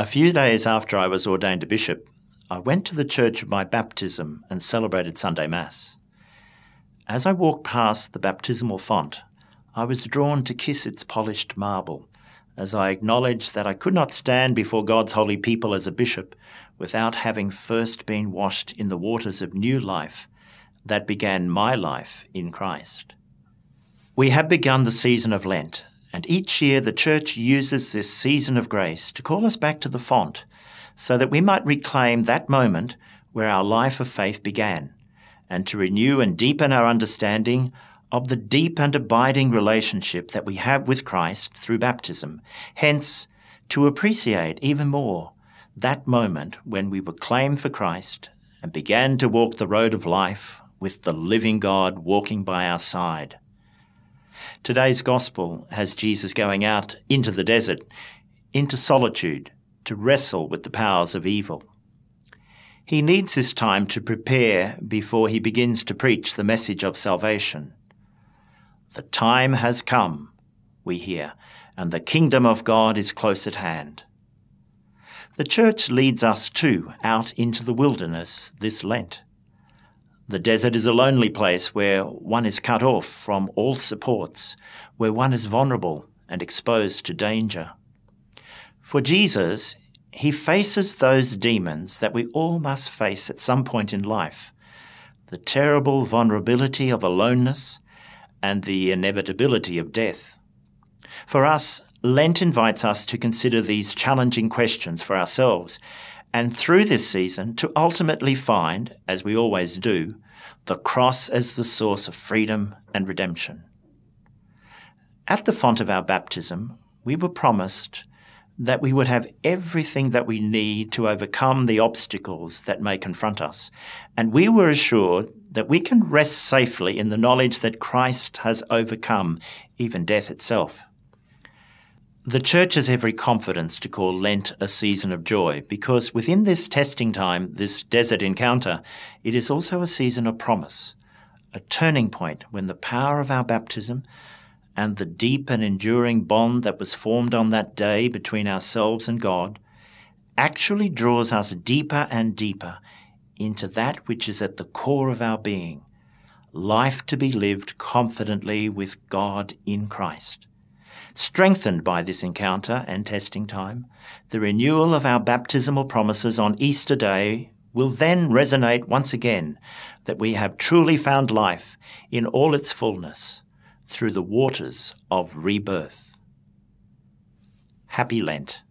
A few days after I was ordained a bishop, I went to the church of my baptism and celebrated Sunday Mass. As I walked past the baptismal font, I was drawn to kiss its polished marble, as I acknowledged that I could not stand before God's holy people as a bishop without having first been washed in the waters of new life that began my life in Christ. We have begun the season of Lent, and each year the Church uses this season of grace to call us back to the font so that we might reclaim that moment where our life of faith began and to renew and deepen our understanding of the deep and abiding relationship that we have with Christ through baptism. Hence, to appreciate even more that moment when we were claimed for Christ and began to walk the road of life with the living God walking by our side. Today's gospel has Jesus going out into the desert, into solitude, to wrestle with the powers of evil. He needs this time to prepare before he begins to preach the message of salvation. The time has come, we hear, and the kingdom of God is close at hand. The church leads us too out into the wilderness this Lent. The desert is a lonely place where one is cut off from all supports, where one is vulnerable and exposed to danger. For Jesus, he faces those demons that we all must face at some point in life the terrible vulnerability of aloneness and the inevitability of death. For us, Lent invites us to consider these challenging questions for ourselves and through this season to ultimately find, as we always do, the cross as the source of freedom and redemption. At the font of our baptism, we were promised that we would have everything that we need to overcome the obstacles that may confront us. And we were assured that we can rest safely in the knowledge that Christ has overcome even death itself. The Church has every confidence to call Lent a season of joy because within this testing time, this desert encounter, it is also a season of promise, a turning point when the power of our baptism and the deep and enduring bond that was formed on that day between ourselves and God actually draws us deeper and deeper into that which is at the core of our being life to be lived confidently with God in Christ. Strengthened by this encounter and testing time, the renewal of our baptismal promises on Easter Day will then resonate once again that we have truly found life in all its fullness through the waters of rebirth. Happy Lent.